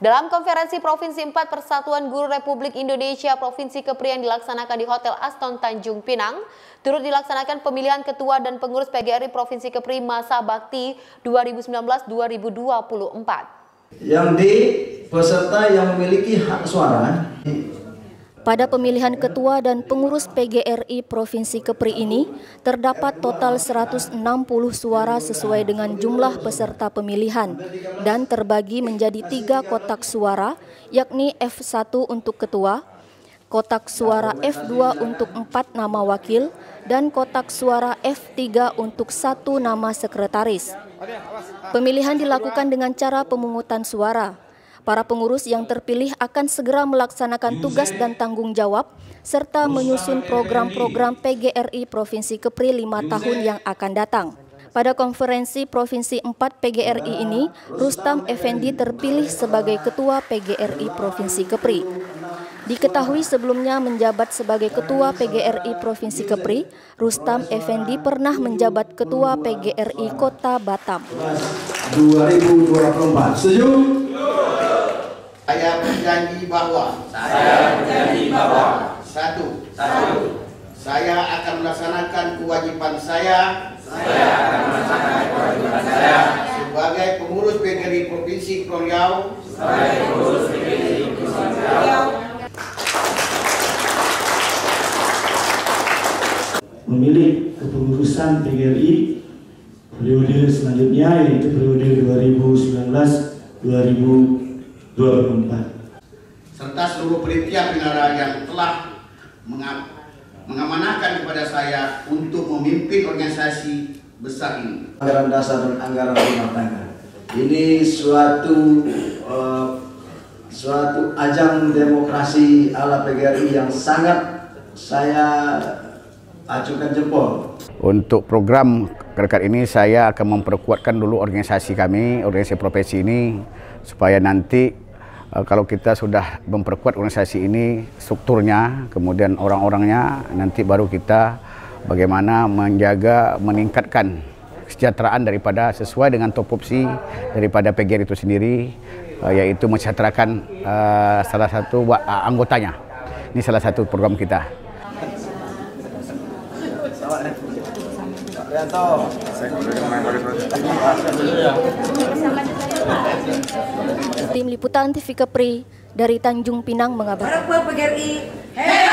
Dalam konferensi Provinsi 4 Persatuan Guru Republik Indonesia Provinsi Kepri yang dilaksanakan di Hotel Aston Tanjung Pinang, turut dilaksanakan pemilihan ketua dan pengurus PGRI Provinsi Kepri masa bakti 2019-2024. Yang di peserta yang memiliki hak suara pada pemilihan ketua dan pengurus PGRI Provinsi Kepri ini, terdapat total 160 suara sesuai dengan jumlah peserta pemilihan dan terbagi menjadi tiga kotak suara, yakni F1 untuk ketua, kotak suara F2 untuk empat nama wakil, dan kotak suara F3 untuk satu nama sekretaris. Pemilihan dilakukan dengan cara pemungutan suara. Para pengurus yang terpilih akan segera melaksanakan tugas dan tanggung jawab serta menyusun program-program PGRI Provinsi Kepri lima tahun yang akan datang. Pada konferensi Provinsi 4 PGRI ini, Rustam Effendi terpilih sebagai Ketua PGRI Provinsi Kepri. Diketahui sebelumnya menjabat sebagai Ketua PGRI Provinsi Kepri, Rustam Effendi pernah menjabat Ketua PGRI Kota Batam. 2024. Setuju? Saya berjanji bahwa Saya berjanji bahwa Satu Satu Saya akan melaksanakan kewajiban saya Saya akan melaksanakan kewajiban saya Sebagai pengurus PGRI Provinsi Riau. Sebagai pengurus PGRI Provinsi Riau. Memilih kepengurusan PGRI periode selanjutnya yaitu periode 2019 2020 2024 serta seluruh penitia pengarah yang telah mengamanahkan kepada saya untuk memimpin organisasi besar ini. Anggaran dasar dan anggaran rumah tangga. Ini suatu uh, suatu ajang demokrasi ala PGRI yang sangat saya acukan jempol. Untuk program kerkat ini saya akan memperkuatkan dulu organisasi kami, organisasi profesi ini supaya nanti kalau kita sudah memperkuat organisasi ini strukturnya, kemudian orang-orangnya, nanti baru kita bagaimana menjaga, meningkatkan kesejahteraan daripada sesuai dengan topopsi daripada PGR itu sendiri, uh, yaitu mensejahterakan uh, salah satu uh, anggotanya. Ini salah satu program kita. Tim Liputan TV Kepri dari Tanjung Pinang mengabarkan. Para PGRI!